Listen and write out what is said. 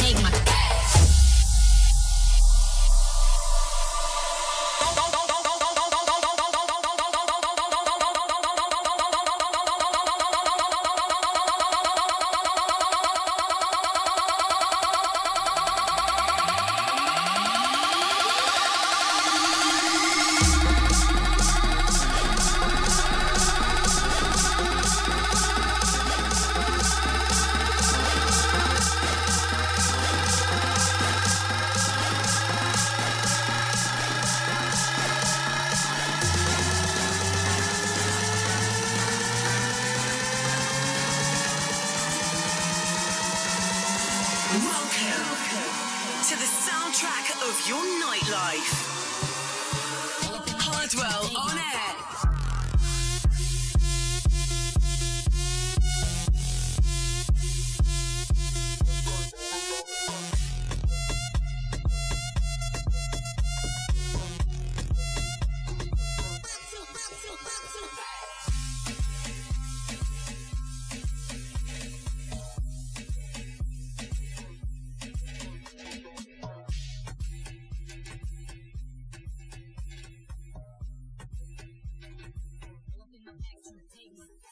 Take my Welcome to the soundtrack of your nightlife. Hardwell I'm next on the table.